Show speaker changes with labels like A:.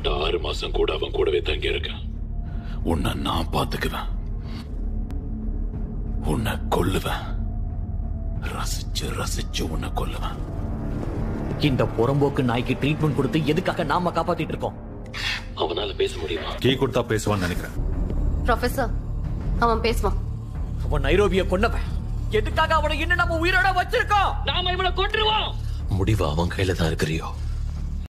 A: கஷ்டப்பட்ட ஆறு மாசம் கூட அவன் கூடவே தங்கி இருக்கான் உன்னை நான் பாத்துக்குவேன் உன்னை கொல்லுவேன். ரசிச்சு ரசிச்சு உன்னை கொல்லுவேன்.
B: இந்த புறம்போக்கு நாய்க்கு ட்ரீட்மெண்ட் கொடுத்து எதுக்காக நாம காப்பாத்திட்டு இருக்கோம்?
A: அவனால பேச முடியுமா?
C: கீ கொடுத்தா பேசுவான்னு நினைக்கிறேன்.
D: ப்ரொஃபசர் அவன் பேசுவான்.
B: அவன் நைரோபிய கொன்னவன். எதுக்காக அவனை இன்னும் நம்ம உயிரோட வச்சிருக்கோம்? நாம இவனை கொன்றுவோம்.
A: முடிவு அவன் கையில தான் இருக்கிறியோ?